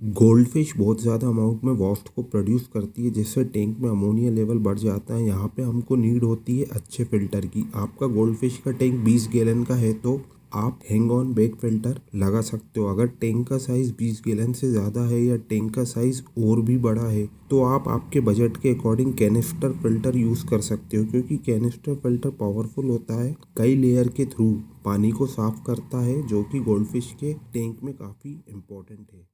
Gold fish बहुत ज़्यादा amount में वॉस्ट को प्रोड्यूस करती है, जिससे टैंक में अमोनिया लेवल बढ़ जाता है। यहाँ पे हमको नीड होती है अच्छे फ़िल्टर की। आपका गोल्ड फ़िश का टैंक 20 गैलन का है तो आप हैंग ऑन बैक फ़िल्टर लगा सकते हो। अगर टैंक का साइज़ 20 गैलन से ज़्यादा है या टैंक का साइज़ और भी बड़ा है तो आप आपके बजट के अकॉर्डिंग कैनिस्टर फ़िल्टर यूज़ कर सकते हो, क्योंकि कैनिस्टर फ़िल्टर पावरफुल होता है। कई लेयर के थ्रू पानी को साफ़ करता है, जो कि गोल्ड फ़िश के टैंक में काफ़ी इम्पोर्टेंट है।